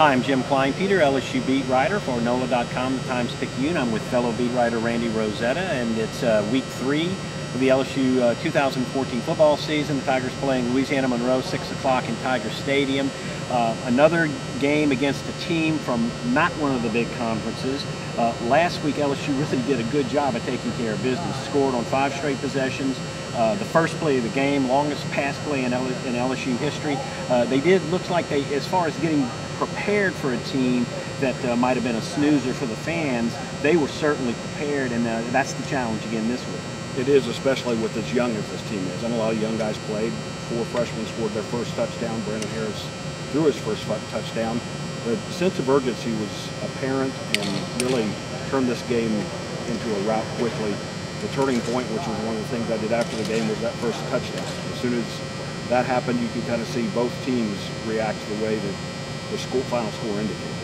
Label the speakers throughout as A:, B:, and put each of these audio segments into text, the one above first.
A: Hi, I'm Jim Kleinpeter, LSU beat writer for NOLA.com, the Times Picayune. I'm with fellow beat writer Randy Rosetta, and it's uh, week three of the LSU uh, 2014 football season. The Tigers playing Louisiana Monroe, 6 o'clock in Tiger Stadium. Uh, another game against a team from not one of the big conferences. Uh, last week, LSU really did a good job of taking care of business. Scored on five straight possessions. Uh, the first play of the game, longest pass play in, L in LSU history. Uh, they did, looks like they, as far as getting prepared for a team that uh, might have been a snoozer for the fans, they were certainly prepared, and uh, that's the challenge again this week.
B: It is, especially with as young as this team is. And a lot of young guys played. Four freshmen scored their first touchdown. Brandon Harris threw his first touchdown. The sense of urgency was apparent and really turned this game into a rout quickly. The turning point, which was one of the things I did after the game, was that first touchdown. As soon as that happened, you could kind of see both teams react the way that the school, final score indicated.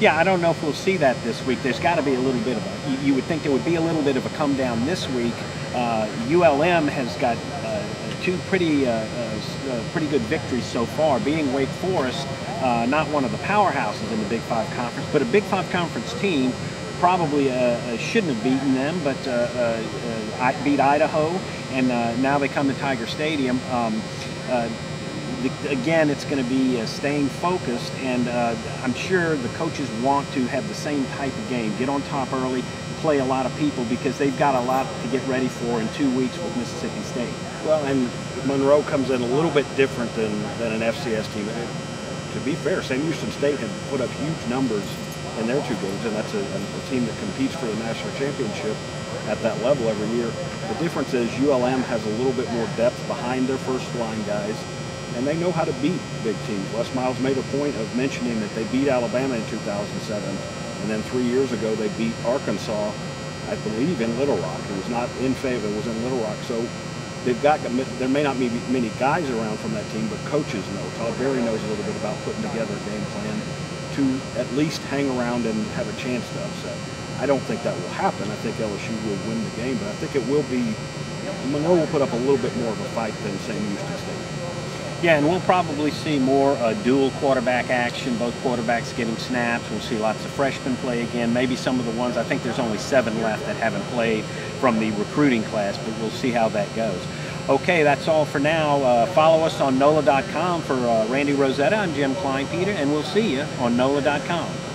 A: Yeah, I don't know if we'll see that this week. There's got to be a little bit of a. You, would think there would be a little bit of a come down this week. Uh, ULM has got uh, two pretty uh, uh, uh, pretty good victories so far, beating Wake Forest, uh, not one of the powerhouses in the Big Five conference, but a Big Five conference team. Probably shouldn't have beaten them, but beat Idaho, and now they come to Tiger Stadium. Um, the, again, it's going to be uh, staying focused, and uh, I'm sure the coaches want to have the same type of game. Get on top early, play a lot of people because they've got a lot to get ready for in two weeks with Mississippi State.
B: Well, and Monroe comes in a little bit different than, than an FCS team. To be fair, Sam Houston State had put up huge numbers in their two games, and that's a, a team that competes for the national championship at that level every year. The difference is ULM has a little bit more depth behind their first line guys and they know how to beat big teams. Les Miles made a point of mentioning that they beat Alabama in 2007, and then three years ago they beat Arkansas, I believe, in Little Rock. It was not in Fayetteville, it was in Little Rock. So they've got, there may not be many guys around from that team, but coaches know. Todd Berry knows a little bit about putting together a game plan to at least hang around and have a chance to upset. I don't think that will happen. I think LSU will win the game, but I think it will be, Monroe will put up a little bit more of a fight than Sam Houston State.
A: Yeah, and we'll probably see more uh, dual quarterback action, both quarterbacks getting snaps. We'll see lots of freshmen play again. Maybe some of the ones, I think there's only seven left that haven't played from the recruiting class, but we'll see how that goes. Okay, that's all for now. Uh, follow us on NOLA.com for uh, Randy Rosetta. I'm Jim Kleinpeter, and we'll see you on NOLA.com.